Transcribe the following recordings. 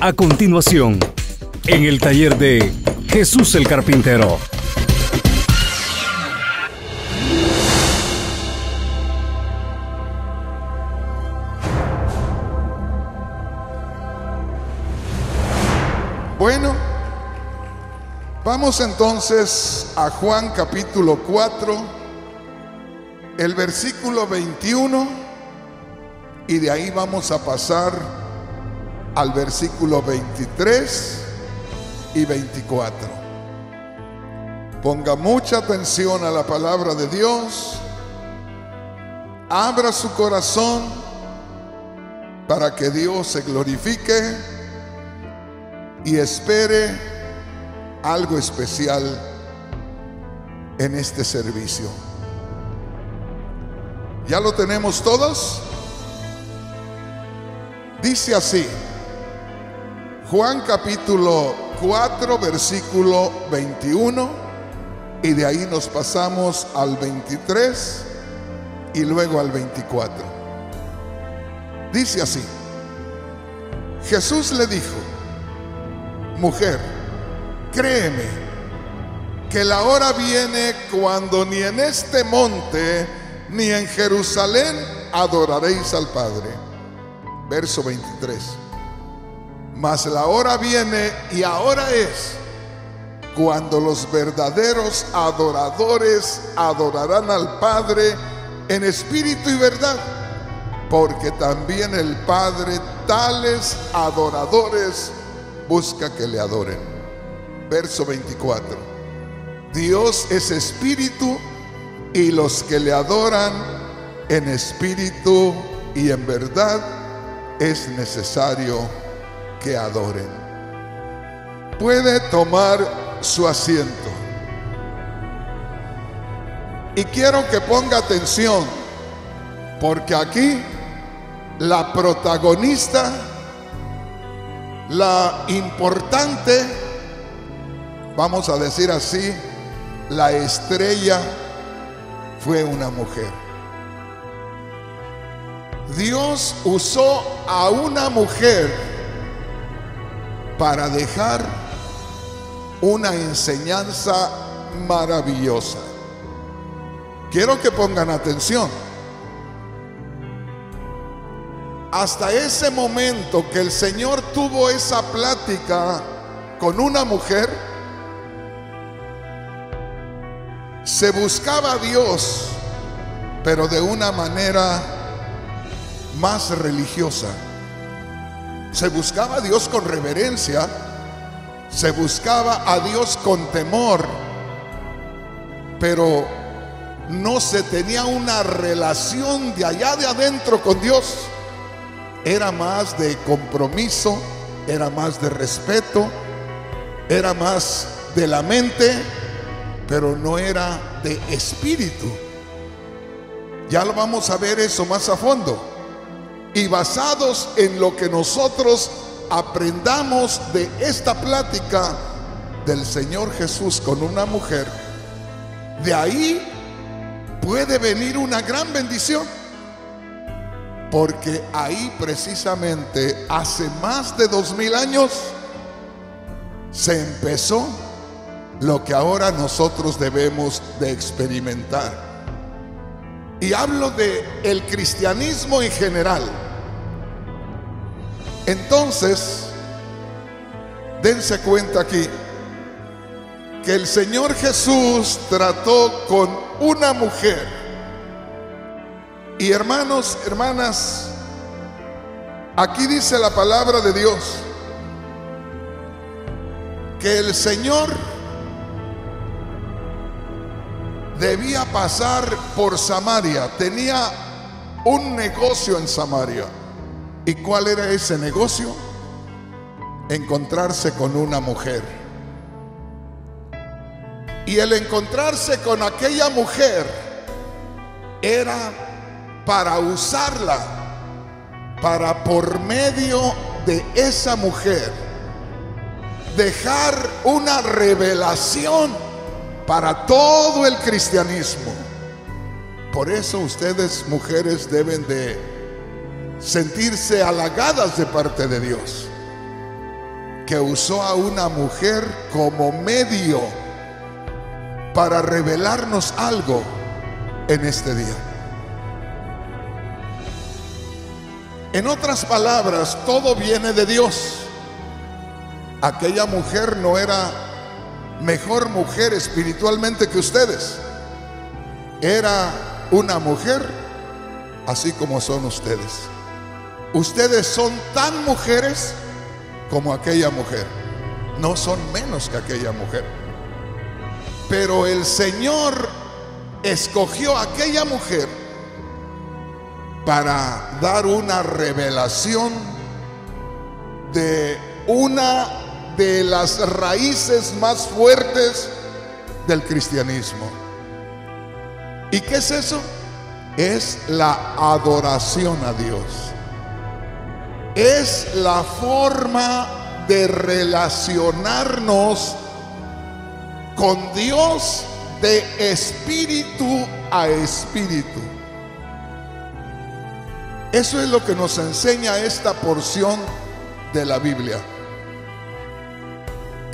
A continuación, en el taller de Jesús el Carpintero. Bueno, vamos entonces a Juan capítulo 4, el versículo 21, y de ahí vamos a pasar al versículo 23 y 24. Ponga mucha atención a la palabra de Dios, abra su corazón para que Dios se glorifique y espere algo especial en este servicio. ¿Ya lo tenemos todos? Dice así, Juan capítulo 4, versículo 21, y de ahí nos pasamos al 23 y luego al 24. Dice así, Jesús le dijo, mujer, créeme que la hora viene cuando ni en este monte ni en Jerusalén adoraréis al Padre. Verso 23. Mas la hora viene y ahora es cuando los verdaderos adoradores adorarán al Padre en espíritu y verdad, porque también el Padre tales adoradores busca que le adoren. Verso 24. Dios es espíritu y los que le adoran en espíritu y en verdad es necesario que adoren. Puede tomar su asiento. Y quiero que ponga atención, porque aquí la protagonista la importante, vamos a decir así, la estrella fue una mujer. Dios usó a una mujer para dejar una enseñanza maravillosa. Quiero que pongan atención. hasta ese momento que el Señor tuvo esa plática con una mujer, se buscaba a Dios, pero de una manera más religiosa. Se buscaba a Dios con reverencia, se buscaba a Dios con temor, pero no se tenía una relación de allá de adentro con Dios era más de compromiso, era más de respeto, era más de la mente, pero no era de espíritu. Ya lo vamos a ver eso más a fondo. Y basados en lo que nosotros aprendamos de esta plática del Señor Jesús con una mujer, de ahí puede venir una gran bendición. Porque ahí precisamente hace más de dos mil años se empezó lo que ahora nosotros debemos de experimentar. Y hablo de el cristianismo en general. Entonces, dense cuenta aquí que el Señor Jesús trató con una mujer y hermanos, hermanas, aquí dice la palabra de Dios que el Señor debía pasar por Samaria, tenía un negocio en Samaria. ¿Y cuál era ese negocio? Encontrarse con una mujer. Y el encontrarse con aquella mujer era para usarla, para por medio de esa mujer dejar una revelación para todo el cristianismo. Por eso ustedes mujeres deben de sentirse halagadas de parte de Dios, que usó a una mujer como medio para revelarnos algo en este día. En otras palabras, todo viene de Dios. Aquella mujer no era mejor mujer espiritualmente que ustedes. Era una mujer así como son ustedes. Ustedes son tan mujeres como aquella mujer. No son menos que aquella mujer. Pero el Señor escogió aquella mujer para dar una revelación de una de las raíces más fuertes del cristianismo. ¿Y qué es eso? Es la adoración a Dios. Es la forma de relacionarnos con Dios de espíritu a espíritu. Eso es lo que nos enseña esta porción de la Biblia.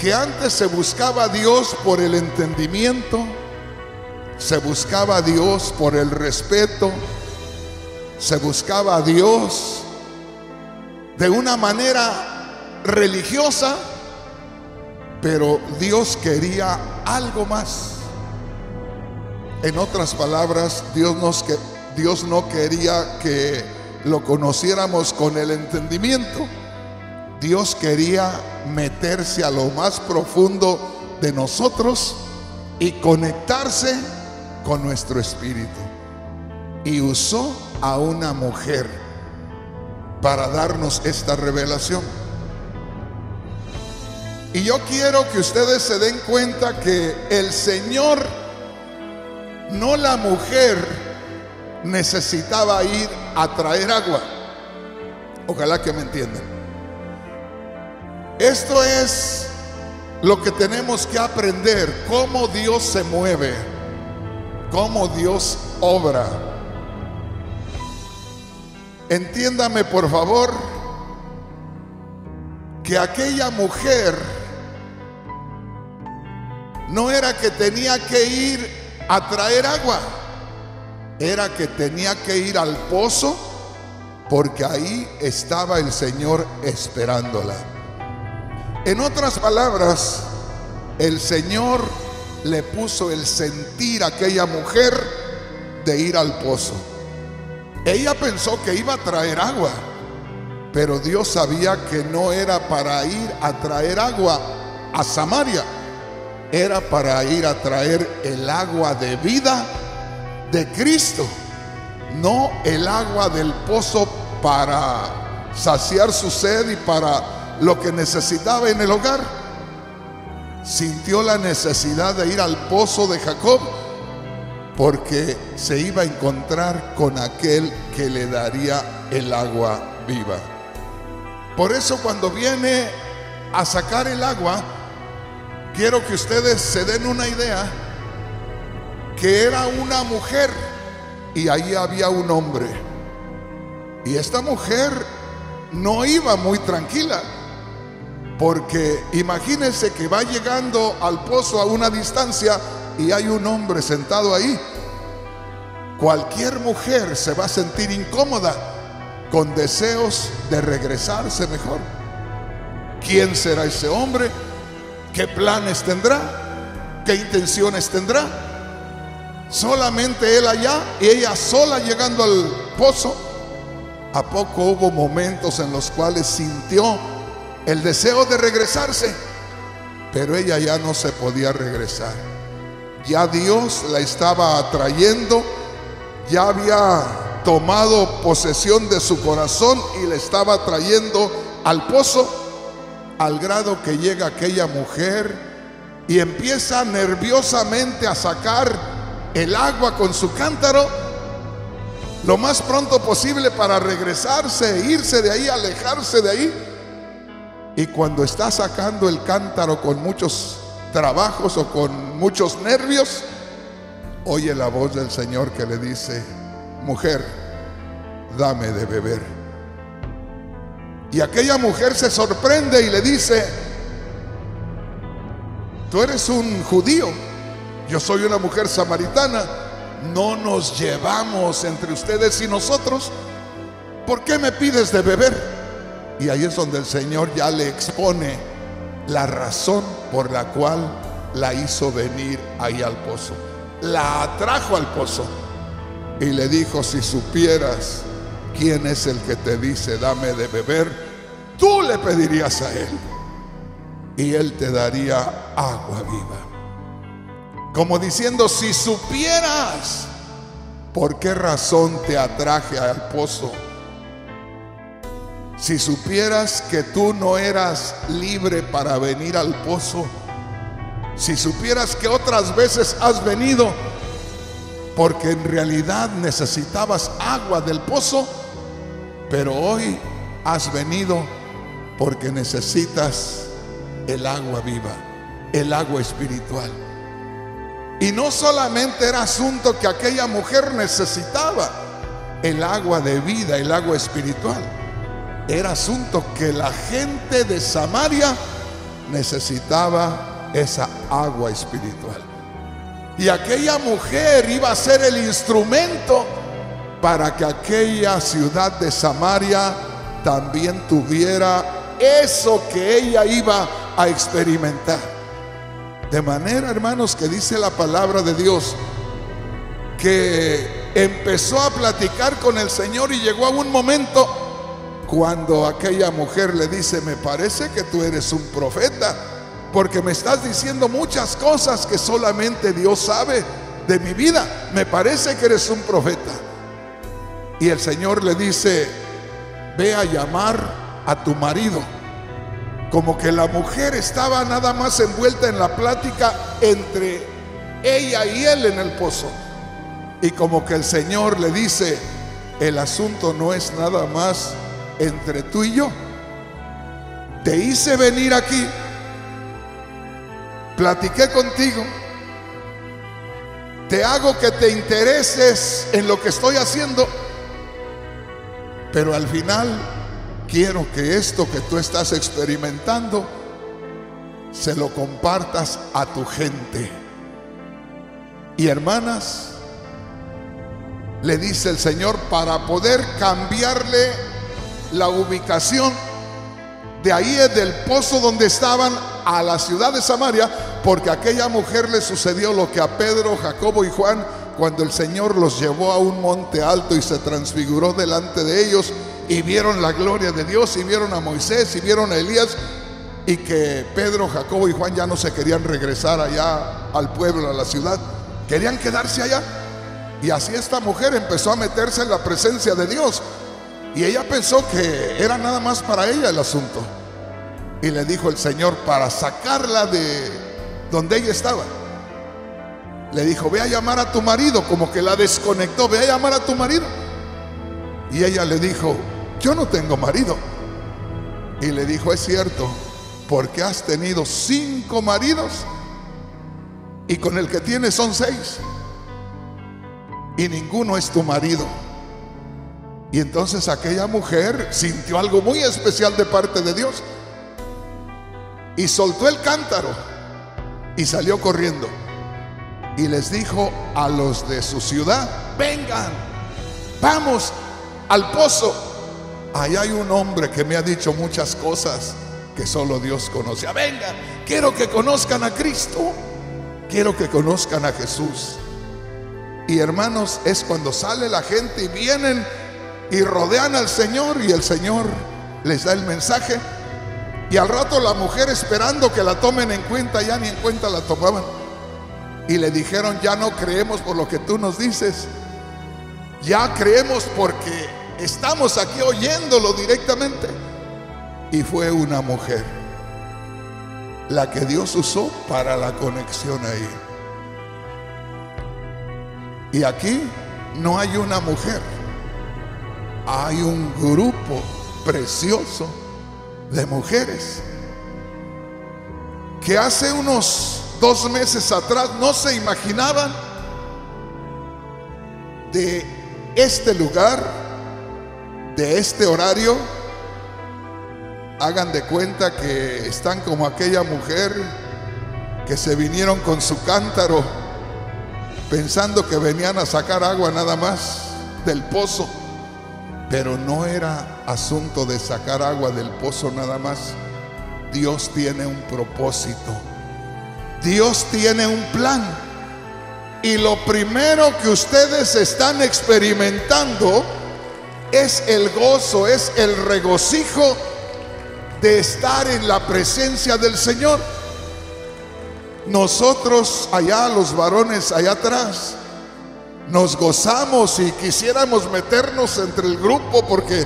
Que antes se buscaba a Dios por el entendimiento, se buscaba a Dios por el respeto, se buscaba a Dios de una manera religiosa, pero Dios quería algo más. En otras palabras, Dios, nos, que, Dios no quería que lo conociéramos con el entendimiento. Dios quería meterse a lo más profundo de nosotros y conectarse con nuestro espíritu. Y usó a una mujer para darnos esta revelación. Y yo quiero que ustedes se den cuenta que el Señor, no la mujer, necesitaba ir a traer agua. Ojalá que me entiendan. Esto es lo que tenemos que aprender, cómo Dios se mueve, cómo Dios obra. Entiéndame por favor que aquella mujer no era que tenía que ir a traer agua, era que tenía que ir al pozo porque ahí estaba el Señor esperándola. En otras palabras, el Señor le puso el sentir a aquella mujer de ir al pozo. Ella pensó que iba a traer agua, pero Dios sabía que no era para ir a traer agua a Samaria, era para ir a traer el agua de vida de Cristo, no el agua del pozo para saciar su sed y para lo que necesitaba en el hogar. Sintió la necesidad de ir al pozo de Jacob porque se iba a encontrar con aquel que le daría el agua viva. Por eso cuando viene a sacar el agua, quiero que ustedes se den una idea que era una mujer y ahí había un hombre. Y esta mujer no iba muy tranquila, porque imagínense que va llegando al pozo a una distancia y hay un hombre sentado ahí. Cualquier mujer se va a sentir incómoda con deseos de regresarse mejor. ¿Quién será ese hombre? ¿Qué planes tendrá? ¿Qué intenciones tendrá? Solamente él allá y ella sola llegando al pozo. ¿A poco hubo momentos en los cuales sintió el deseo de regresarse? Pero ella ya no se podía regresar. Ya Dios la estaba atrayendo, ya había tomado posesión de su corazón y le estaba trayendo al pozo, al grado que llega aquella mujer y empieza nerviosamente a sacar el agua con su cántaro lo más pronto posible para regresarse, irse de ahí, alejarse de ahí. Y cuando está sacando el cántaro con muchos trabajos o con muchos nervios, oye la voz del Señor que le dice, mujer, dame de beber. Y aquella mujer se sorprende y le dice, tú eres un judío, yo soy una mujer samaritana, no nos llevamos entre ustedes y nosotros, ¿por qué me pides de beber? Y ahí es donde el Señor ya le expone la razón por la cual la hizo venir ahí al pozo. La atrajo al pozo y le dijo, si supieras quién es el que te dice, dame de beber, tú le pedirías a él y él te daría agua viva. Como diciendo, si supieras por qué razón te atraje al pozo, si supieras que tú no eras libre para venir al pozo, si supieras que otras veces has venido porque en realidad necesitabas agua del pozo, pero hoy has venido porque necesitas el agua viva, el agua espiritual. Y no solamente era asunto que aquella mujer necesitaba el agua de vida, el agua espiritual. Era asunto que la gente de Samaria necesitaba esa agua espiritual. Y aquella mujer iba a ser el instrumento para que aquella ciudad de Samaria también tuviera eso que ella iba a experimentar. De manera, hermanos, que dice la palabra de Dios, que empezó a platicar con el Señor y llegó a un momento cuando aquella mujer le dice, me parece que tú eres un profeta, porque me estás diciendo muchas cosas que solamente Dios sabe de mi vida. Me parece que eres un profeta. Y el Señor le dice, ve a llamar a tu marido. Como que la mujer estaba nada más envuelta en la plática entre ella y él en el pozo. Y como que el Señor le dice, el asunto no es nada más entre tú y yo. Te hice venir aquí, platiqué contigo, te hago que te intereses en lo que estoy haciendo, pero al final quiero que esto que tú estás experimentando se lo compartas a tu gente. Y hermanas, le dice el Señor, para poder cambiarle la ubicación de ahí es del pozo donde estaban a la ciudad de Samaria, porque a aquella mujer le sucedió lo que a Pedro, Jacobo y Juan cuando el Señor los llevó a un monte alto y se transfiguró delante de ellos y vieron la gloria de Dios y vieron a Moisés y vieron a Elías y que Pedro, Jacobo y Juan ya no se querían regresar allá al pueblo, a la ciudad, querían quedarse allá. Y así esta mujer empezó a meterse en la presencia de Dios y ella pensó que era nada más para ella el asunto. Y le dijo el Señor, para sacarla de donde ella estaba, le dijo, ve a llamar a tu marido, como que la desconectó, ve a llamar a tu marido. Y ella le dijo, yo no tengo marido. Y le dijo, es cierto, porque has tenido cinco maridos y con el que tienes son seis. Y ninguno es tu marido. Y entonces aquella mujer sintió algo muy especial de parte de Dios. Y soltó el cántaro y salió corriendo. Y les dijo a los de su ciudad, vengan, vamos al pozo. Ahí hay un hombre que me ha dicho muchas cosas que solo Dios conoce. Ah, vengan, quiero que conozcan a Cristo. Quiero que conozcan a Jesús. Y hermanos, es cuando sale la gente y vienen y rodean al Señor y el Señor les da el mensaje. Y al rato la mujer esperando que la tomen en cuenta, ya ni en cuenta la tomaban. Y le dijeron, ya no creemos por lo que tú nos dices. Ya creemos porque estamos aquí oyéndolo directamente. Y fue una mujer la que Dios usó para la conexión ahí. Y aquí no hay una mujer hay un grupo precioso de mujeres que hace unos dos meses atrás no se imaginaban de este lugar, de este horario, hagan de cuenta que están como aquella mujer que se vinieron con su cántaro pensando que venían a sacar agua nada más del pozo. Pero no era asunto de sacar agua del pozo nada más. Dios tiene un propósito. Dios tiene un plan. Y lo primero que ustedes están experimentando es el gozo, es el regocijo de estar en la presencia del Señor. Nosotros allá, los varones allá atrás, nos gozamos y quisiéramos meternos entre el grupo porque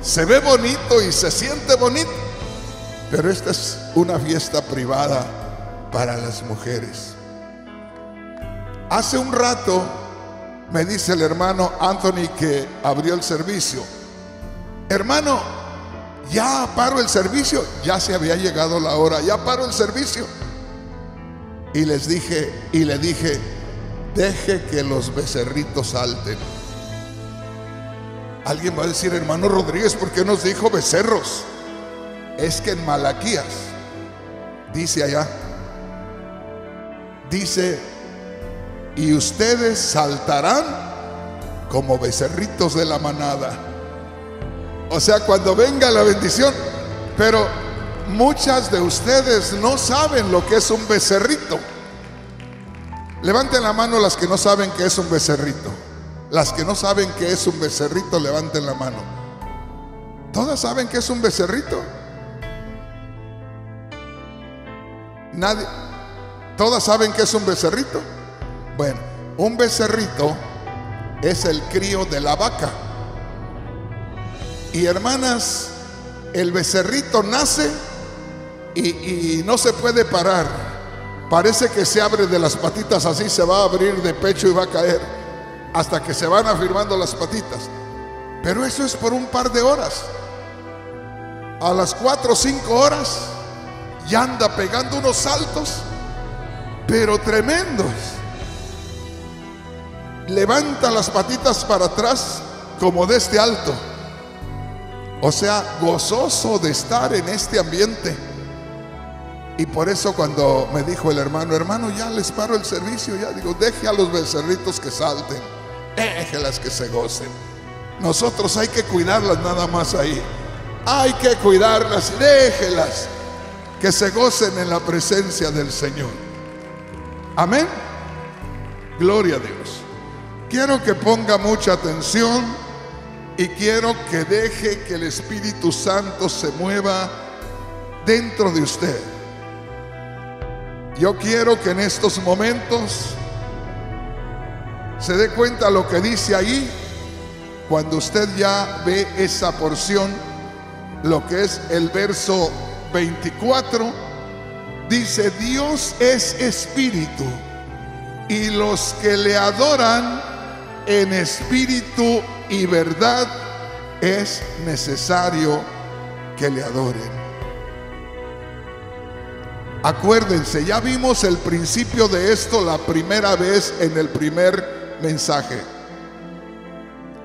se ve bonito y se siente bonito. Pero esta es una fiesta privada para las mujeres. Hace un rato me dice el hermano Anthony que abrió el servicio. Hermano, ya paro el servicio, ya se había llegado la hora, ya paro el servicio. Y les dije, y le dije, deje que los becerritos salten. Alguien va a decir, hermano Rodríguez, ¿por qué nos dijo becerros? Es que en Malaquías, dice allá, dice, y ustedes saltarán como becerritos de la manada. O sea, cuando venga la bendición, pero muchas de ustedes no saben lo que es un becerrito. Levanten la mano las que no saben que es un becerrito. Las que no saben que es un becerrito, levanten la mano. ¿Todas saben que es un becerrito? Nadie. ¿Todas saben que es un becerrito? Bueno, un becerrito es el crío de la vaca. Y hermanas, el becerrito nace y, y no se puede parar. Parece que se abre de las patitas así, se va a abrir de pecho y va a caer hasta que se van afirmando las patitas. Pero eso es por un par de horas. A las cuatro o cinco horas ya anda pegando unos saltos, pero tremendos. Levanta las patitas para atrás como de este alto. O sea, gozoso de estar en este ambiente. Y por eso cuando me dijo el hermano, hermano, ya les paro el servicio, ya digo, deje a los becerritos que salten, déjelas que se gocen. Nosotros hay que cuidarlas nada más ahí. Hay que cuidarlas, déjelas que se gocen en la presencia del Señor. Amén. Gloria a Dios. Quiero que ponga mucha atención y quiero que deje que el Espíritu Santo se mueva dentro de usted. Yo quiero que en estos momentos se dé cuenta lo que dice ahí, cuando usted ya ve esa porción, lo que es el verso 24, dice, Dios es espíritu y los que le adoran en espíritu y verdad es necesario que le adoren. Acuérdense, ya vimos el principio de esto la primera vez en el primer mensaje.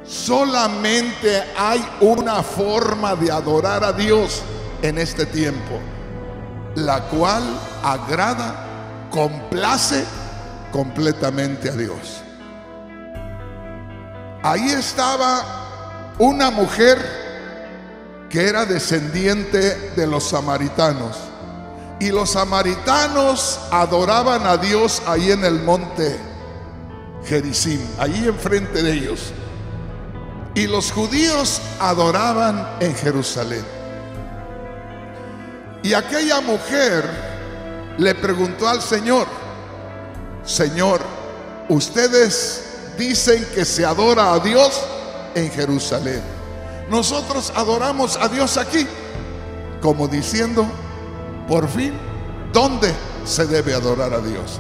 Solamente hay una forma de adorar a Dios en este tiempo, la cual agrada, complace completamente a Dios. Ahí estaba una mujer que era descendiente de los samaritanos. Y los samaritanos adoraban a Dios ahí en el monte Gerizim, ahí enfrente de ellos. Y los judíos adoraban en Jerusalén. Y aquella mujer le preguntó al Señor, Señor, ustedes dicen que se adora a Dios en Jerusalén. Nosotros adoramos a Dios aquí, como diciendo, por fin, ¿dónde se debe adorar a Dios?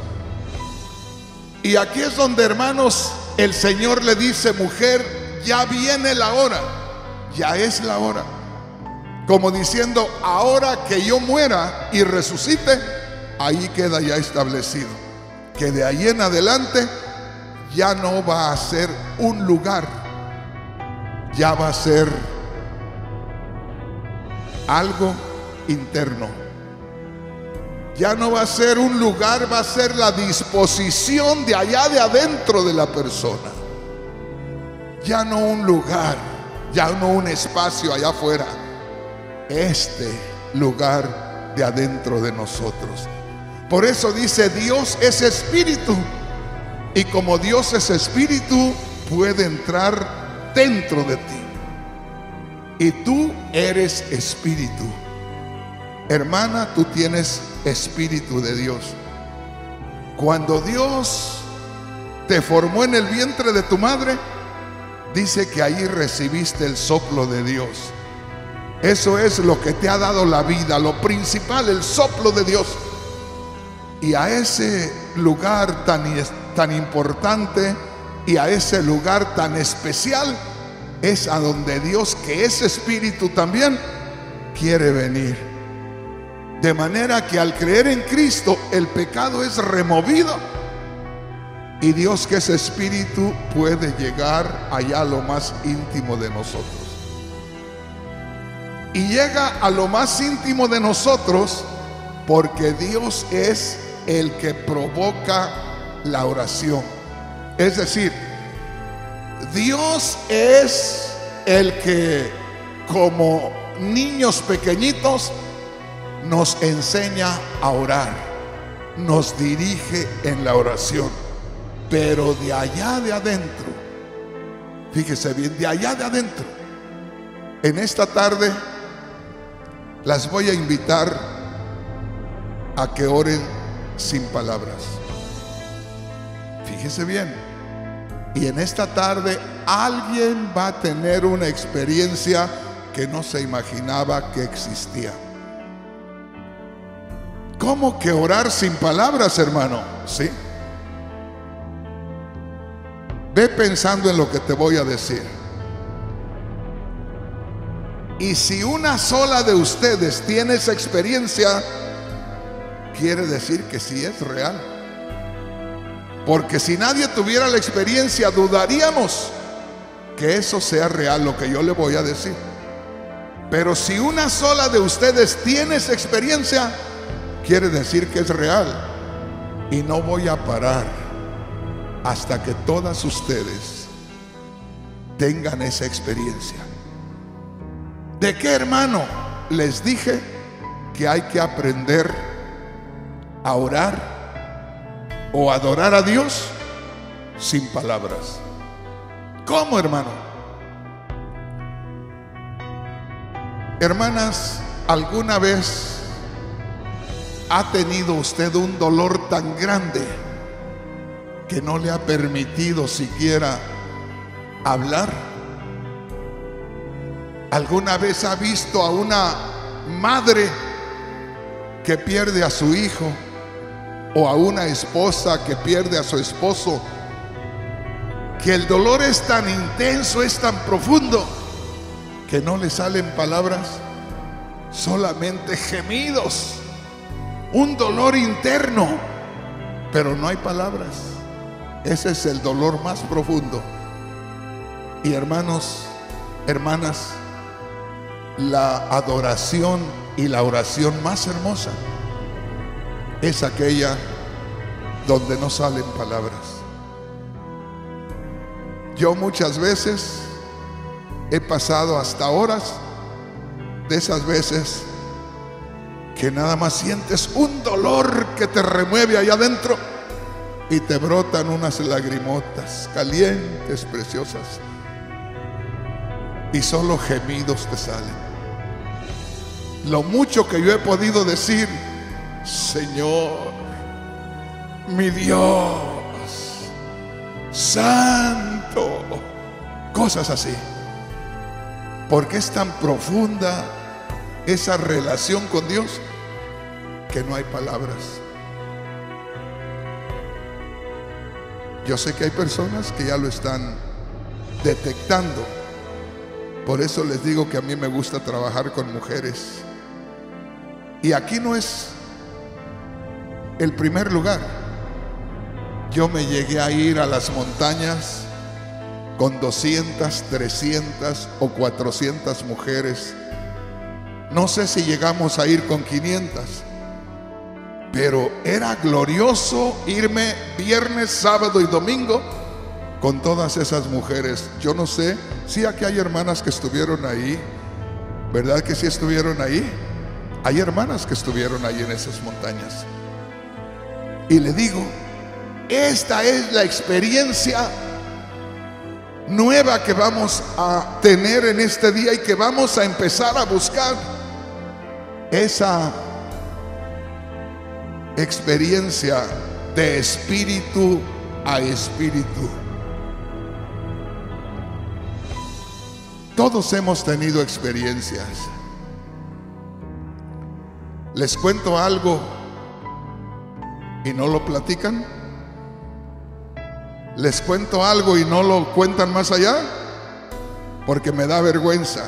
Y aquí es donde, hermanos, el Señor le dice, mujer, ya viene la hora, ya es la hora. Como diciendo, ahora que yo muera y resucite, ahí queda ya establecido. Que de ahí en adelante ya no va a ser un lugar, ya va a ser algo interno. Ya no va a ser un lugar, va a ser la disposición de allá de adentro de la persona. Ya no un lugar, ya no un espacio allá afuera. Este lugar de adentro de nosotros. Por eso dice, Dios es espíritu. Y como Dios es espíritu, puede entrar dentro de ti. Y tú eres espíritu. Hermana, tú tienes espíritu de Dios. Cuando Dios te formó en el vientre de tu madre, dice que ahí recibiste el soplo de Dios. Eso es lo que te ha dado la vida, lo principal, el soplo de Dios. Y a ese lugar tan, tan importante y a ese lugar tan especial es a donde Dios, que es espíritu también, quiere venir. De manera que al creer en Cristo el pecado es removido y Dios que es espíritu puede llegar allá a lo más íntimo de nosotros. Y llega a lo más íntimo de nosotros porque Dios es el que provoca la oración. Es decir, Dios es el que como niños pequeñitos nos enseña a orar, nos dirige en la oración, pero de allá de adentro, fíjese bien, de allá de adentro, en esta tarde las voy a invitar a que oren sin palabras. Fíjese bien, y en esta tarde alguien va a tener una experiencia que no se imaginaba que existía. ¿Cómo que orar sin palabras, hermano? Sí. Ve pensando en lo que te voy a decir. Y si una sola de ustedes tiene esa experiencia, quiere decir que sí es real. Porque si nadie tuviera la experiencia, dudaríamos que eso sea real lo que yo le voy a decir. Pero si una sola de ustedes tiene esa experiencia, quiere decir que es real. Y no voy a parar hasta que todas ustedes tengan esa experiencia. ¿De qué hermano? Les dije que hay que aprender a orar o adorar a Dios sin palabras. ¿Cómo, hermano? Hermanas, ¿alguna vez ha tenido usted un dolor tan grande que no le ha permitido siquiera hablar? ¿Alguna vez ha visto a una madre que pierde a su hijo? o a una esposa que pierde a su esposo, que el dolor es tan intenso, es tan profundo, que no le salen palabras, solamente gemidos, un dolor interno, pero no hay palabras. Ese es el dolor más profundo. Y hermanos, hermanas, la adoración y la oración más hermosa es aquella donde no salen palabras. Yo muchas veces he pasado hasta horas de esas veces que nada más sientes un dolor que te remueve allá adentro y te brotan unas lagrimotas calientes, preciosas, y solo gemidos te salen. Lo mucho que yo he podido decir Señor, mi Dios, Santo, cosas así. Porque es tan profunda esa relación con Dios no hay palabras. Yo sé que hay personas que ya lo están detectando. Por eso les digo que a mí me gusta trabajar con mujeres. Y aquí no es el primer lugar. Yo me llegué a ir a las montañas con 200, 300 o 400 mujeres No sé si llegamos a ir con 500, pero era glorioso irme viernes, sábado y domingo con todas esas mujeres. Yo no sé si aquí hay hermanas que estuvieron ahí, ¿verdad que sí estuvieron ahí? Hay hermanas que estuvieron ahí en esas montañas. Y le digo, esta es la experiencia nueva que vamos a tener en este día y que vamos a empezar a buscar esa experiencia de espíritu a espíritu. Todos hemos tenido experiencias. Les cuento algo y no lo platican. Les cuento algo y no lo cuentan más allá porque me da vergüenza.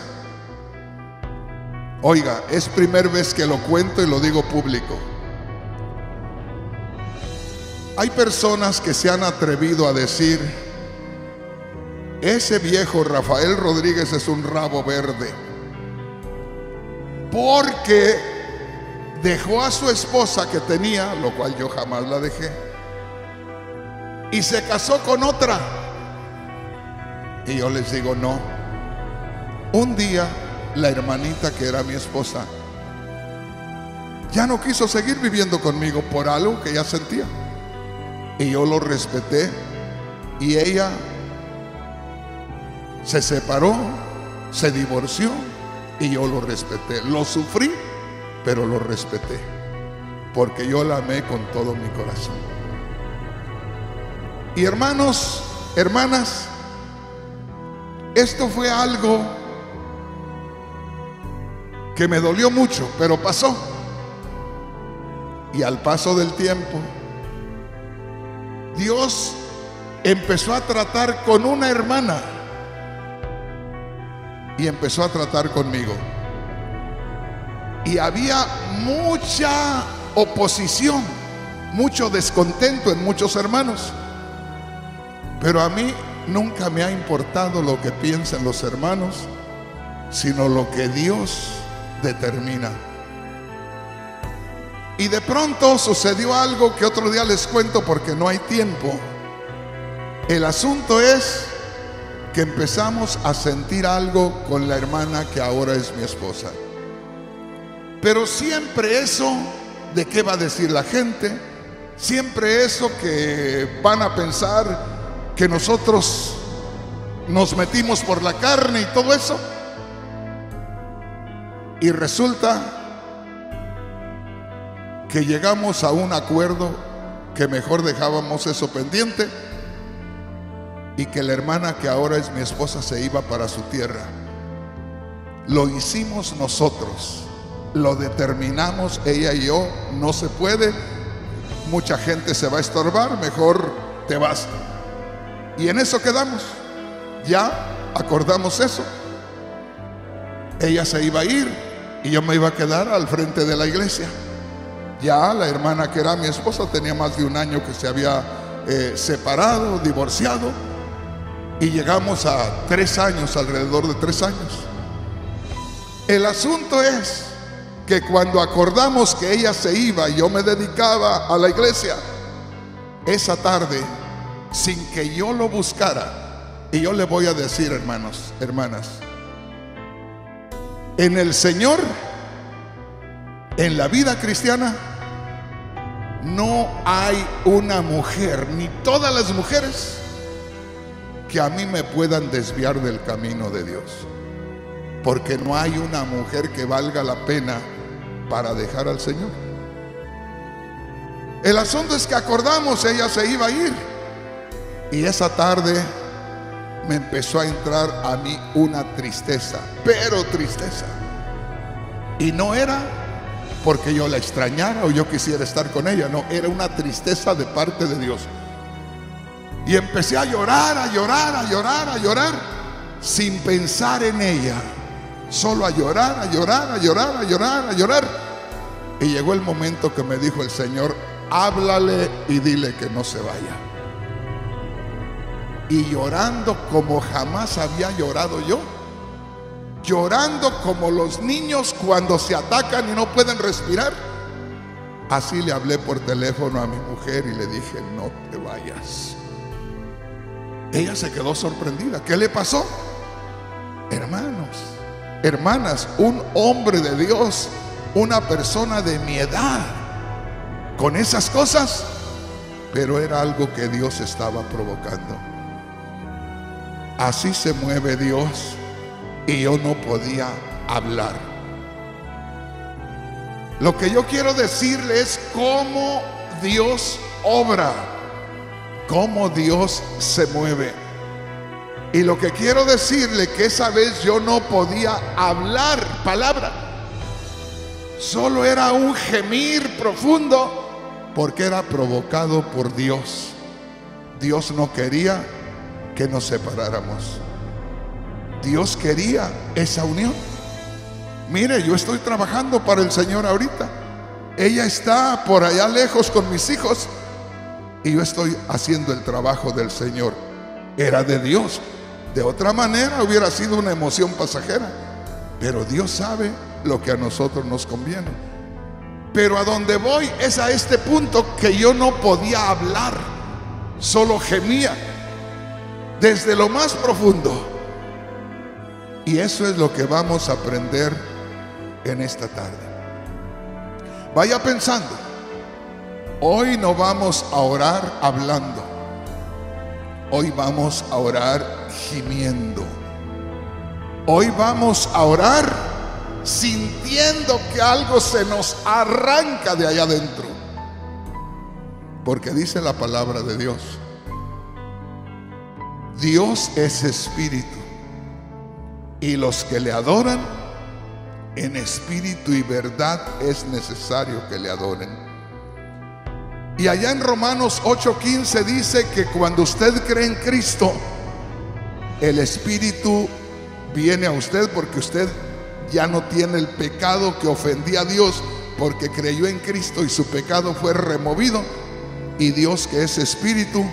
Oiga, es primera vez que lo cuento y lo digo público. Hay personas que se han atrevido a decir, ese viejo Rafael Rodríguez es un rabo verde, porque dejó a su esposa que tenía, lo cual yo jamás la dejé, y se casó con otra. Y yo les digo, no. Un día la hermanita que era mi esposa ya no quiso seguir viviendo conmigo por algo que ella sentía. Y yo lo respeté. Y ella se separó, se divorció y yo lo respeté. Lo sufrí, pero lo respeté. Porque yo la amé con todo mi corazón. Y hermanos, hermanas, esto fue algo que me dolió mucho, pero pasó. Y al paso del tiempo, Dios empezó a tratar con una hermana y empezó a tratar conmigo. Y había mucha oposición, mucho descontento en muchos hermanos. Pero a mí nunca me ha importado lo que piensen los hermanos, sino lo que Dios determina. Y de pronto sucedió algo que otro día les cuento porque no hay tiempo. El asunto es que empezamos a sentir algo con la hermana que ahora es mi esposa. Pero siempre eso de qué va a decir la gente, siempre eso que van a pensar que nosotros nos metimos por la carne y todo eso. Y resulta que llegamos a un acuerdo que mejor dejábamos eso pendiente y que la hermana que ahora es mi esposa se iba para su tierra. Lo hicimos nosotros, lo determinamos ella y yo, no se puede, mucha gente se va a estorbar, mejor te vas. Y en eso quedamos, ya acordamos eso. Ella se iba a ir, y yo me iba a quedar al frente de la iglesia. Ya la hermana que era mi esposa tenía más de un año que se había eh, separado, divorciado, y llegamos a tres años, alrededor de tres años. El asunto es que cuando acordamos que ella se iba y yo me dedicaba a la iglesia, esa tarde, sin que yo lo buscara, y yo le voy a decir, hermanos, hermanas, en el Señor, en la vida cristiana, no hay una mujer, ni todas las mujeres, que a mí me puedan desviar del camino de Dios. Porque no hay una mujer que valga la pena para dejar al Señor. El asunto es que acordamos, ella se iba a ir. Y esa tarde me empezó a entrar a mí una tristeza, pero tristeza. Y no era porque yo la extrañara o yo quisiera estar con ella, no, era una tristeza de parte de Dios. Y empecé a llorar, a llorar, a llorar, a llorar, sin pensar en ella. Solo a llorar, a llorar, a llorar, a llorar, a llorar. Y llegó el momento que me dijo el Señor, háblale y dile que no se vaya y llorando como jamás había llorado yo, llorando como los niños cuando se atacan y no pueden respirar. Así le hablé por teléfono a mi mujer y le dije, no te vayas. Ella se quedó sorprendida. ¿Qué le pasó? Hermanos, hermanas, un hombre de Dios, una persona de mi edad, con esas cosas, pero era algo que Dios estaba provocando. Así se mueve Dios y yo no podía hablar. Lo que yo quiero decirle es cómo Dios obra, cómo Dios se mueve. Y lo que quiero decirle que esa vez yo no podía hablar palabra. Solo era un gemir profundo porque era provocado por Dios. Dios no quería que nos separáramos. Dios quería esa unión. Mire, yo estoy trabajando para el Señor ahorita. Ella está por allá lejos con mis hijos y yo estoy haciendo el trabajo del Señor. Era de Dios. De otra manera hubiera sido una emoción pasajera. Pero Dios sabe lo que a nosotros nos conviene. Pero a donde voy es a este punto que yo no podía hablar, solo gemía desde lo más profundo. Y eso es lo que vamos a aprender en esta tarde. Vaya pensando, hoy no vamos a orar hablando, hoy vamos a orar gimiendo, hoy vamos a orar sintiendo que algo se nos arranca de allá adentro. Porque dice la palabra de Dios, Dios es espíritu y los que le adoran en espíritu y verdad es necesario que le adoren. Y allá en Romanos 8:15 dice que cuando usted cree en Cristo, el espíritu viene a usted porque usted ya no tiene el pecado que ofendía a Dios porque creyó en Cristo y su pecado fue removido. Y Dios que es espíritu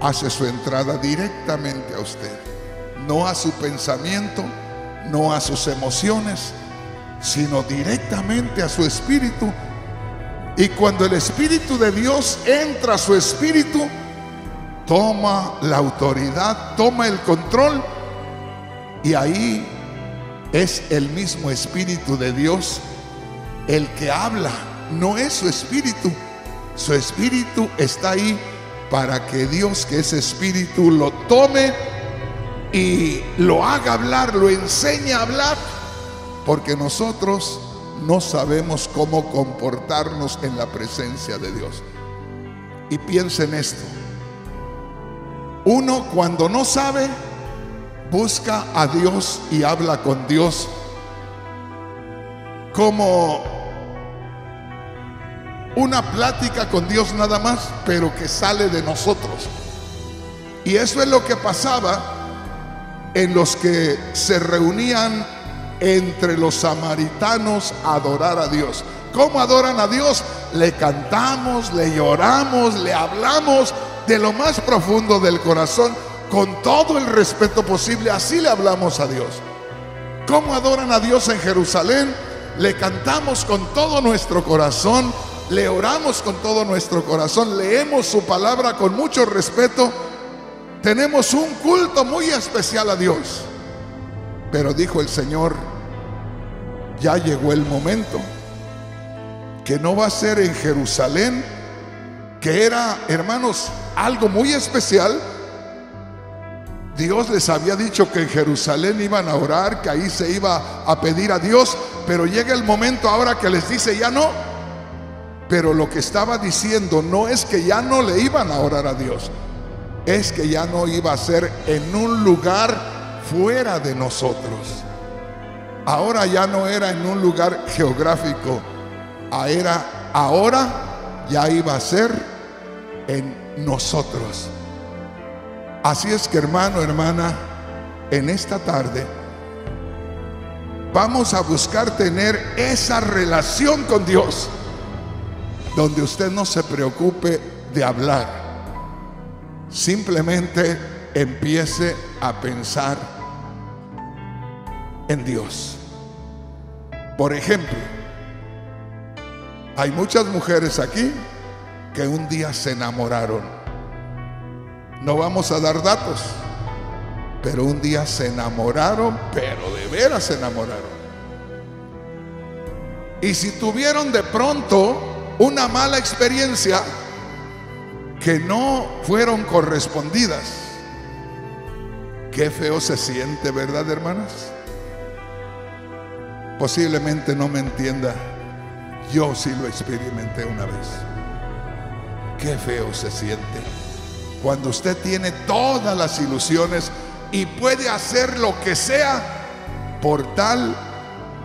hace su entrada directamente a usted, no a su pensamiento, no a sus emociones, sino directamente a su espíritu. Y cuando el Espíritu de Dios entra a su espíritu, toma la autoridad, toma el control y ahí es el mismo Espíritu de Dios el que habla, no es su espíritu. Su espíritu está ahí para que Dios, que es espíritu, lo tome y lo haga hablar, lo enseñe a hablar, porque nosotros no sabemos cómo comportarnos en la presencia de Dios. Y piensen esto, uno cuando no sabe, busca a Dios y habla con Dios como una plática con Dios nada más, pero que sale de nosotros. Y eso es lo que pasaba en los que se reunían entre los samaritanos a adorar a Dios. ¿Cómo adoran a Dios? Le cantamos, le lloramos, le hablamos de lo más profundo del corazón, con todo el respeto posible. Así le hablamos a Dios. ¿Cómo adoran a Dios en Jerusalén? Le cantamos con todo nuestro corazón, le oramos con todo nuestro corazón, leemos su palabra con mucho respeto. Tenemos un culto muy especial a Dios. Pero dijo el Señor, ya llegó el momento que no va a ser en Jerusalén, que era, hermanos, algo muy especial. Dios les había dicho que en Jerusalén iban a orar, que ahí se iba a pedir a Dios, pero llega el momento ahora que les dice, ya no. Pero lo que estaba diciendo no es que ya no le iban a orar a Dios, es que ya no iba a ser en un lugar fuera de nosotros. Ahora ya no era en un lugar geográfico, era ahora ya iba a ser en nosotros. Así es que hermano, hermana, en esta tarde vamos a buscar tener esa relación con Dios, donde usted no se preocupe de hablar, simplemente empiece a pensar en Dios. Por ejemplo, hay muchas mujeres aquí que un día se enamoraron. No vamos a dar datos, pero un día se enamoraron, pero de veras se enamoraron. Y si tuvieron de pronto una mala experiencia que no fueron correspondidas, qué feo se siente, ¿verdad, hermanas? Posiblemente no me entienda, yo sí lo experimenté una vez. Qué feo se siente cuando usted tiene todas las ilusiones y puede hacer lo que sea por tal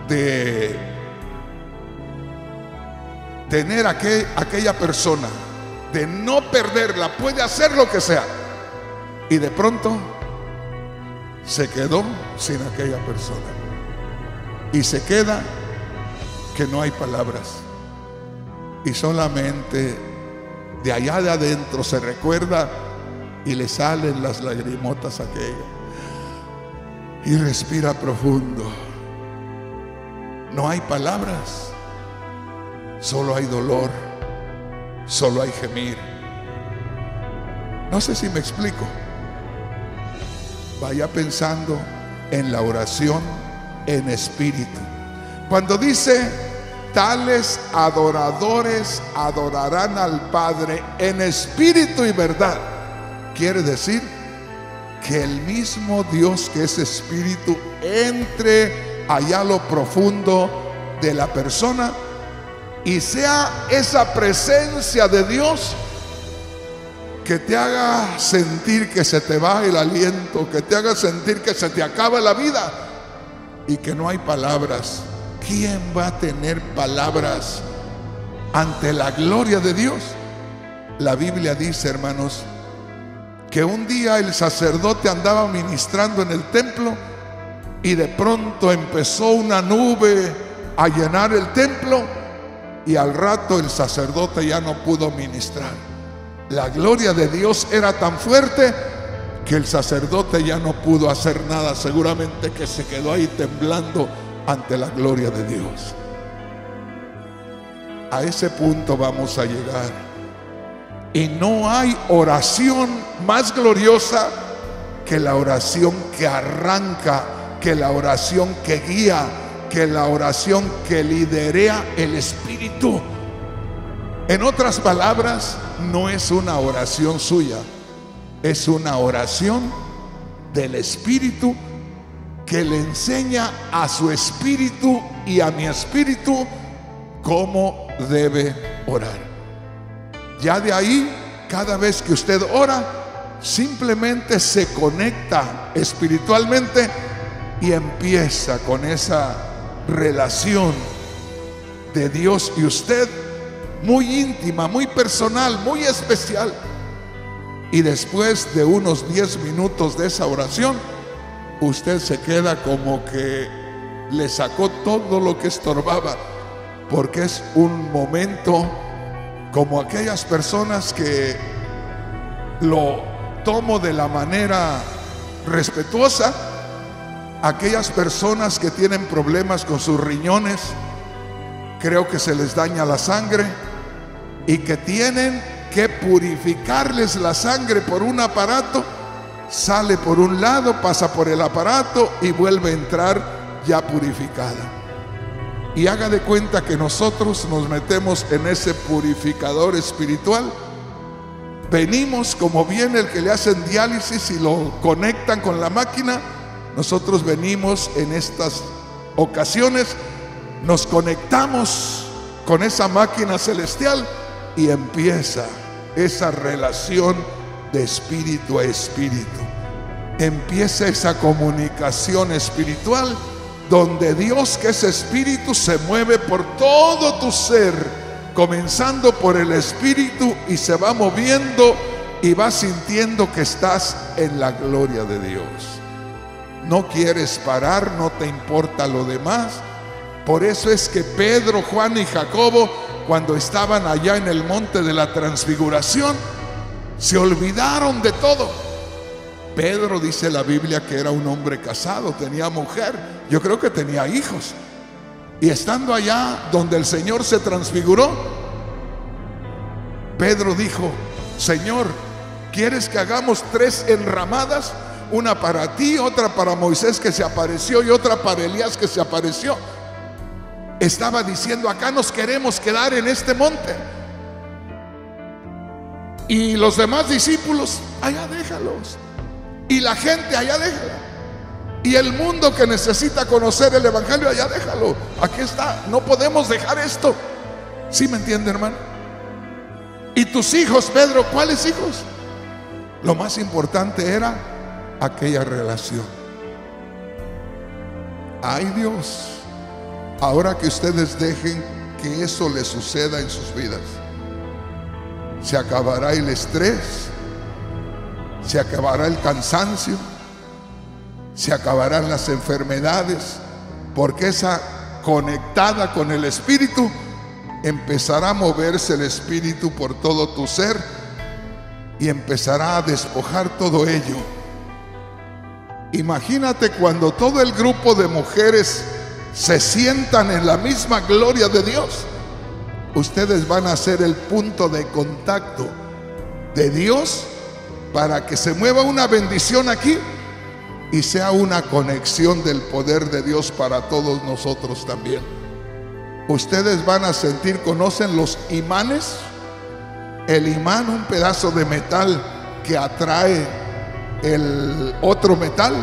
de tener aquella persona, de no perderla, puede hacer lo que sea. Y de pronto se quedó sin aquella persona. Y se queda que no hay palabras. Y solamente de allá de adentro se recuerda y le salen las lagrimotas aquella. Y respira profundo. No hay palabras. Solo hay dolor. Solo hay gemir. No sé si me explico. Vaya pensando en la oración en espíritu. Cuando dice, tales adoradores adorarán al Padre en espíritu y verdad, quiere decir que el mismo Dios que es espíritu entre allá lo profundo de la persona y sea esa presencia de Dios que te haga sentir que se te va el aliento, que te haga sentir que se te acaba la vida y que no hay palabras. ¿Quién va a tener palabras ante la gloria de Dios? La Biblia dice, hermanos, que un día el sacerdote andaba ministrando en el templo y de pronto empezó una nube a llenar el templo y al rato el sacerdote ya no pudo ministrar. La gloria de Dios era tan fuerte que el sacerdote ya no pudo hacer nada, seguramente que se quedó ahí temblando ante la gloria de Dios. A ese punto vamos a llegar. Y no hay oración más gloriosa que la oración que arranca, que la oración que guía, que la oración que liderea el Espíritu. En otras palabras, no es una oración suya, es una oración del Espíritu que le enseña a su espíritu y a mi espíritu cómo debe orar. Ya de ahí, cada vez que usted ora, simplemente se conecta espiritualmente y empieza con esa relación de Dios y usted muy íntima, muy personal, muy especial. Y después de unos 10 minutos de esa oración, usted se queda como que le sacó todo lo que estorbaba, porque es un momento como aquellas personas que lo tomo de la manera respetuosa, aquellas personas que tienen problemas con sus riñones, creo que se les daña la sangre, y que tienen que purificarles la sangre por un aparato, sale por un lado, pasa por el aparato y vuelve a entrar ya purificada. Y haga de cuenta que nosotros nos metemos en ese purificador espiritual. Venimos como viene el que le hacen diálisis y lo conectan con la máquina. Nosotros venimos en estas ocasiones, nos conectamos con esa máquina celestial y empieza esa relación de espíritu a espíritu. Empieza esa comunicación espiritual donde Dios que es espíritu se mueve por todo tu ser, comenzando por el espíritu y se va moviendo y va sintiendo que estás en la gloria de Dios. No quieres parar, no te importa lo demás. Por eso es que Pedro, Juan y Jacobo cuando estaban allá en el monte de la transfiguración, se olvidaron de todo. Pedro dice la Biblia que era un hombre casado, tenía mujer, Yo creo que tenía hijos. Y estando allá donde el Señor se transfiguró, Pedro dijo, Señor, ¿quieres que hagamos tres enramadas? Una para ti, otra para Moisés que se apareció y otra para Elías que se apareció. Estaba diciendo, acá nos queremos quedar en este monte. Y los demás discípulos, allá déjalos. Y la gente, allá déjala. Y el mundo que necesita conocer el Evangelio, allá déjalo. Aquí está. No podemos dejar esto. ¿Sí me entiende, hermano? Y tus hijos, Pedro, ¿cuáles hijos? Lo más importante era aquella relación. Ay Dios, ahora que ustedes dejen que eso les suceda en sus vidas, se acabará el estrés, se acabará el cansancio, se acabarán las enfermedades, porque esa conectada con el Espíritu empezará a moverse el Espíritu por todo tu ser y empezará a despojar todo ello. Imagínate cuando todo el grupo de mujeres se sientan en la misma gloria de Dios. Ustedes van a ser el punto de contacto de Dios para que se mueva una bendición aquí y sea una conexión del poder de Dios para todos nosotros también. Ustedes van a sentir, ¿conocen los imanes? El imán, un pedazo de metal que atrae el otro metal.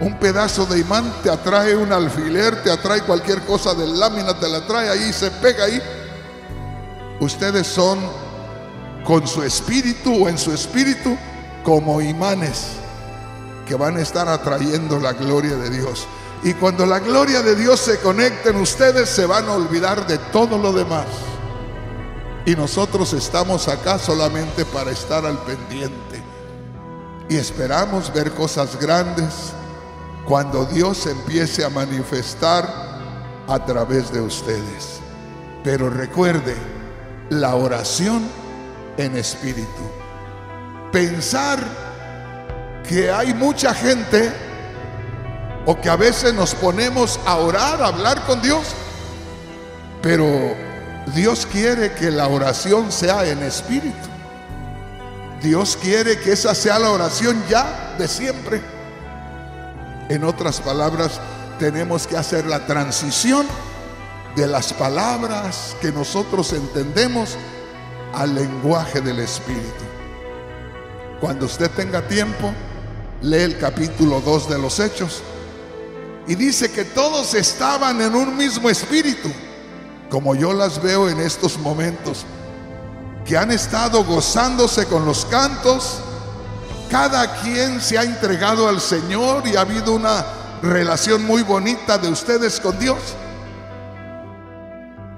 Un pedazo de imán te atrae un alfiler, te atrae cualquier cosa de lámina, te la trae ahí, se pega ahí. Ustedes son con su espíritu o en su espíritu como imanes que van a estar atrayendo la gloria de Dios. Y cuando la gloria de Dios se conecte en ustedes, se van a olvidar de todo lo demás. Y nosotros estamos acá solamente para estar al pendiente. Y esperamos ver cosas grandes cuando Dios empiece a manifestar a través de ustedes. Pero recuerde, la oración en espíritu. Pensar que hay mucha gente o que a veces nos ponemos a orar, a hablar con Dios, pero Dios quiere que la oración sea en espíritu. Dios quiere que esa sea la oración ya de siempre. En otras palabras, tenemos que hacer la transición de las palabras que nosotros entendemos al lenguaje del Espíritu. Cuando usted tenga tiempo, lee el capítulo 2 de los Hechos y dice que todos estaban en un mismo espíritu, como yo las veo en estos momentos, que han estado gozándose con los cantos, cada quien se ha entregado al Señor y ha habido una relación muy bonita de ustedes con Dios.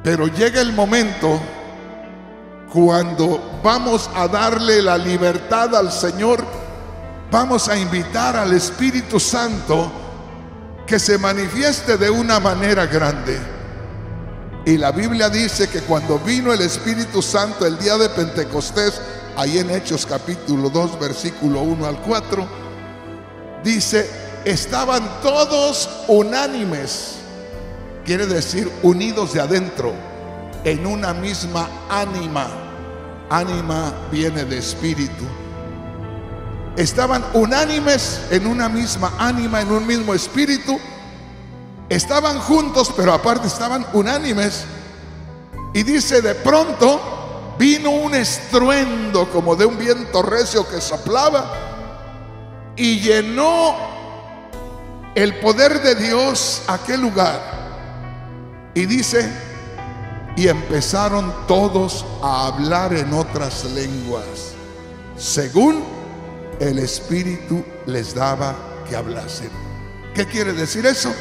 Pero llega el momento cuando vamos a darle la libertad al Señor, vamos a invitar al Espíritu Santo que se manifieste de una manera grande. Y la Biblia dice que cuando vino el Espíritu Santo el día de Pentecostés, ahí en Hechos capítulo 2, versículo 1 al 4, dice, estaban todos unánimes quiere decir unidos de adentro, en una misma ánima. Ánima viene de espíritu. Estaban unánimes en una misma ánima, en un mismo espíritu. Estaban juntos, pero aparte estaban unánimes. Y dice, de pronto vino un estruendo como de un viento recio que soplaba y llenó el poder de Dios aquel lugar. Y dice, y empezaron todos a hablar en otras lenguas, según el Espíritu les daba que hablasen. ¿Qué quiere decir eso?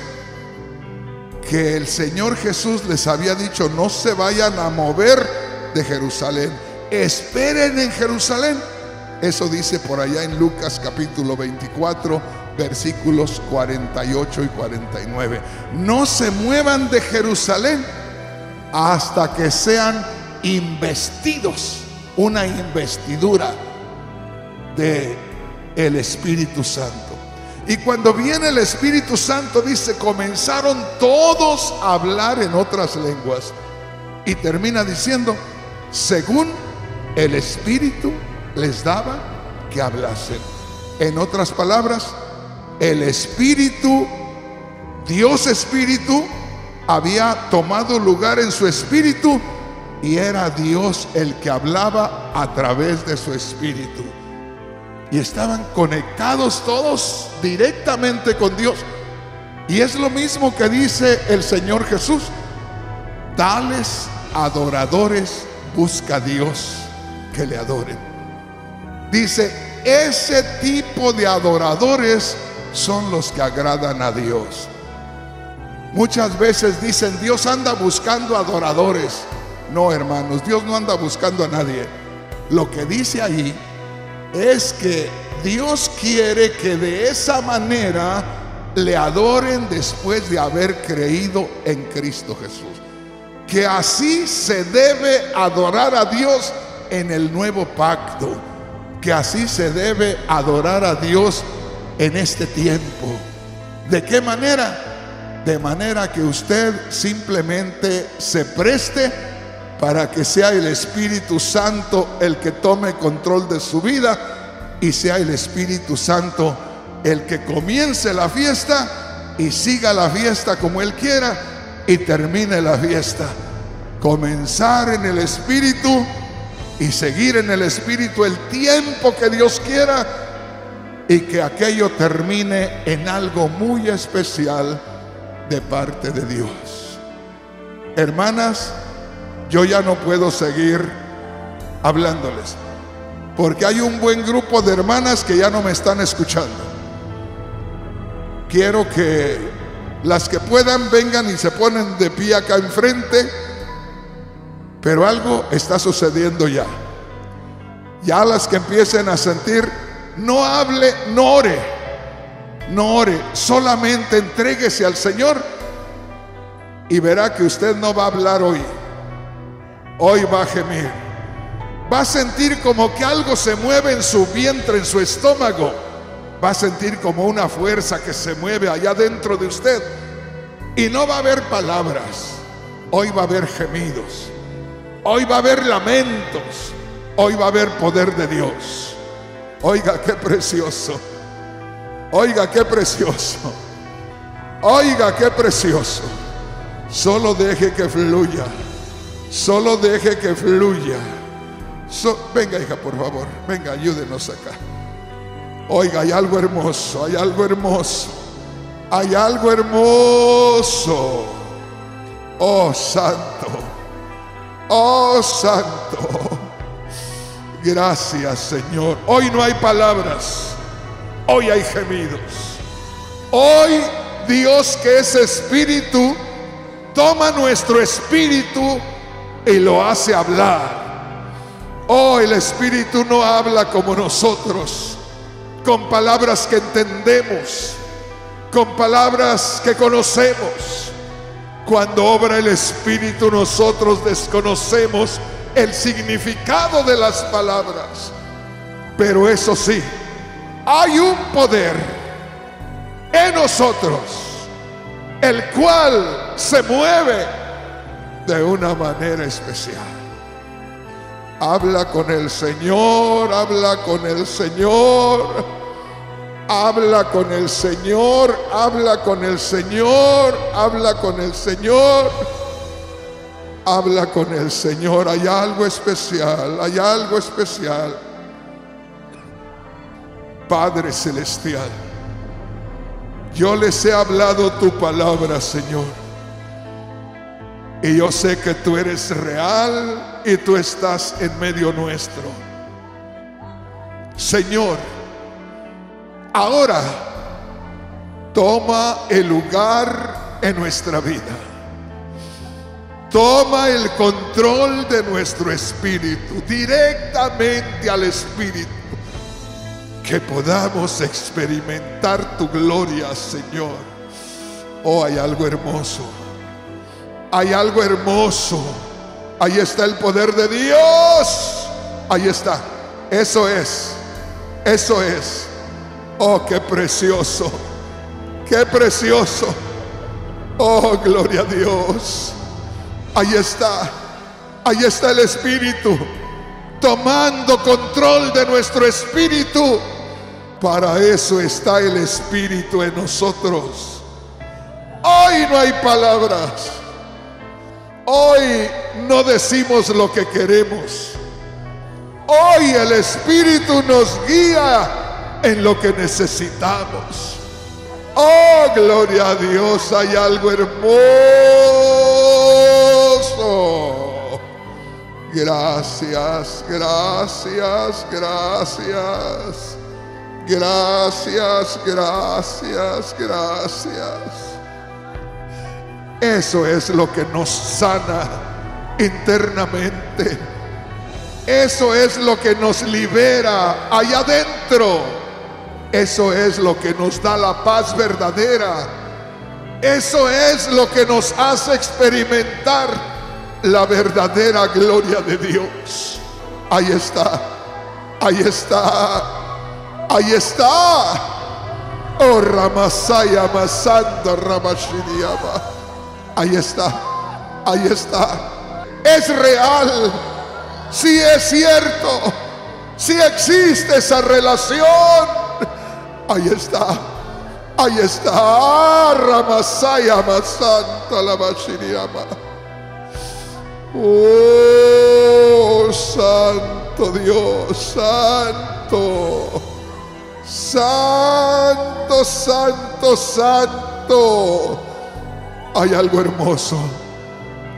Que el Señor Jesús les había dicho, no se vayan a mover de Jerusalén, esperen en Jerusalén. Eso dice por allá en Lucas capítulo 24, versículos 48 y 49. No se muevan de Jerusalén hasta que sean investidos, una investidura de el Espíritu Santo. Y cuando viene el Espíritu Santo, dice, comenzaron todos a hablar en otras lenguas. Y termina diciendo, según el Espíritu les daba que hablasen. En otras palabras, el Espíritu, Dios Espíritu, había tomado lugar en su Espíritu y era Dios el que hablaba a través de su Espíritu y estaban conectados todos directamente con Dios. Y es lo mismo que dice el Señor Jesús. Tales adoradores busca Dios que le adoren. Dice, ese tipo de adoradores son los que agradan a Dios. Muchas veces dicen, Dios anda buscando adoradores. No, hermanos, Dios no anda buscando a nadie. Lo que dice ahí es que Dios quiere que de esa manera le adoren después de haber creído en Cristo Jesús. Que así se debe adorar a Dios en el nuevo pacto. Que así se debe adorar a Dios en este tiempo. ¿De qué manera? De manera que usted simplemente se preste para que sea el Espíritu Santo el que tome control de su vida y sea el Espíritu Santo el que comience la fiesta y siga la fiesta como Él quiera y termine la fiesta. Comenzar en el Espíritu y seguir en el Espíritu el tiempo que Dios quiera y que aquello termine en algo muy especial de parte de Dios. Hermanas, yo ya no puedo seguir hablándoles. Porque hay un buen grupo de hermanas que ya no me están escuchando. Quiero que las que puedan vengan y se ponen de pie acá enfrente. Pero algo está sucediendo ya. Ya las que empiecen a sentir, no hable, no ore. No ore, solamente entréguese al Señor y verá que usted no va a hablar hoy hoy va a gemir. Va a sentir como que algo se mueve en su vientre, en su estómago. Va a sentir como una fuerza que se mueve allá dentro de usted. Y no va a haber palabras. Hoy va a haber gemidos. Hoy va a haber lamentos. Hoy va a haber poder de Dios. Oiga, qué precioso. Oiga, qué precioso. Oiga, qué precioso. Solo deje que fluya. Solo deje que fluya. venga, hija, por favor. Venga, ayúdenos acá. Oiga, hay algo hermoso, hay algo hermoso. Hay algo hermoso. Oh, santo. Oh, santo. Gracias, Señor. Hoy no hay palabras. Hoy hay gemidos. Hoy Dios que es espíritu, toma nuestro espíritu y lo hace hablar. Oh, el Espíritu no habla como nosotros, con palabras que entendemos, con palabras que conocemos. Cuando obra el Espíritu nosotros desconocemos el significado de las palabras. Pero eso sí, hay un poder en nosotros, el cual se mueve de una manera especial. Habla con el Señor, habla con el Señor, habla con el Señor, habla con el Señor, habla con el Señor, habla con el Señor. Hay algo especial, hay algo especial. Padre Celestial, yo les he hablado tu palabra, Señor. Y yo sé que tú eres real y tú estás en medio nuestro. Señor, ahora toma el lugar en nuestra vida. Toma el control de nuestro espíritu, directamente al espíritu. Que podamos experimentar tu gloria, Señor. Oh, hay algo hermoso hay algo hermoso. Ahí está el poder de Dios. Ahí está. Eso es. Eso es. Oh, qué precioso. Qué precioso. Oh, gloria a Dios. Ahí está. Ahí está el Espíritu. Tomando control de nuestro espíritu. Para eso está el Espíritu en nosotros. Hoy no hay palabras. Hoy no decimos lo que queremos. Hoy el Espíritu nos guía en lo que necesitamos. Oh, gloria a Dios, hay algo hermoso. Gracias, gracias, gracias. Gracias, gracias, gracias. Eso es lo que nos sana internamente. Eso es lo que nos libera allá adentro. Eso es lo que nos da la paz verdadera. Eso es lo que nos hace experimentar la verdadera gloria de Dios. Ahí está. Ahí está. Ahí está. Oh Ramasaya Masanda Ramashiniama. Ahí está, ahí está. Es real, si es cierto, si existe esa relación. Ahí está, ahí está. Ramasaya Masanta la Bashiriama. Oh, Santo Dios, Santo, Santo, Santo, Santo. Hay algo hermoso.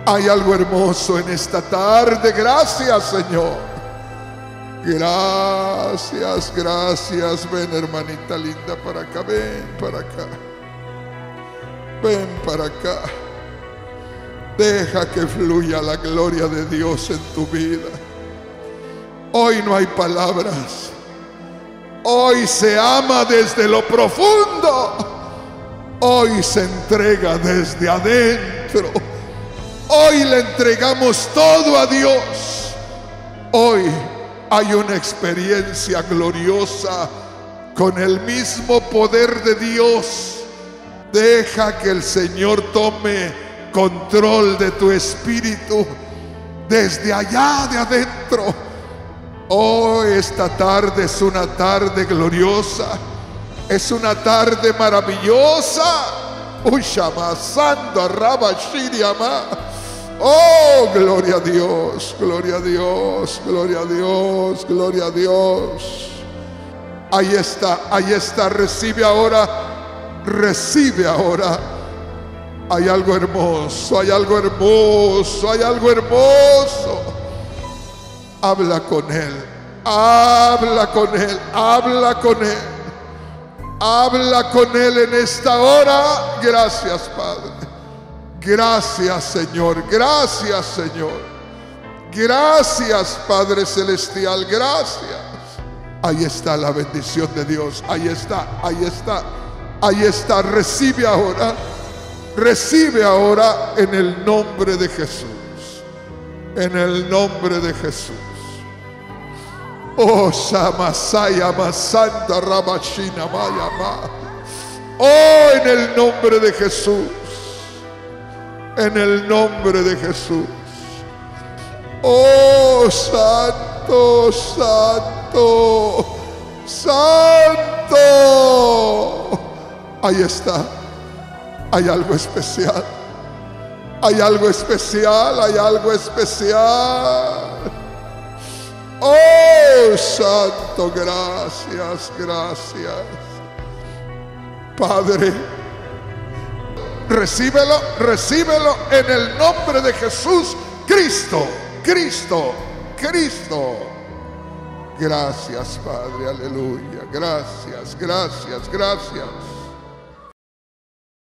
Hay algo hermoso en esta tarde. Gracias, Señor. Gracias, gracias. Ven, hermanita linda, para acá. Ven para acá. Ven para acá. Deja que fluya la gloria de Dios en tu vida. Hoy no hay palabras. Hoy se ama desde lo profundo. Hoy se entrega desde adentro. Hoy le entregamos todo a Dios. Hoy hay una experiencia gloriosa con el mismo poder de Dios. Deja que el Señor tome control de tu espíritu desde allá de adentro. Hoy esta tarde es una tarde gloriosa. Es una tarde maravillosa. Uy, Sando Rabashiriama. Oh, gloria a Dios, gloria a Dios, gloria a Dios, gloria a Dios. Ahí está, ahí está. Recibe ahora, recibe ahora. Hay algo hermoso, hay algo hermoso, hay algo hermoso. Habla con Él, habla con Él, habla con Él. Habla con Él en esta hora. Gracias, Padre. Gracias, Señor. Gracias, Señor. Gracias, Padre Celestial. Gracias. Ahí está la bendición de Dios. Ahí está, ahí está. Ahí está. Recibe ahora. Recibe ahora en el nombre de Jesús. En el nombre de Jesús. Oh, Shamasaya Masanta Rabashina Mayama. Oh, en el nombre de Jesús. En el nombre de Jesús. Oh, Santo, Santo, Santo. Ahí está. Hay algo especial. Hay algo especial, hay algo especial. Oh, Santo, gracias, gracias. Padre, recíbelo, recíbelo en el nombre de Jesús, Cristo, Cristo, Cristo. Gracias, Padre, aleluya. Gracias, gracias, gracias.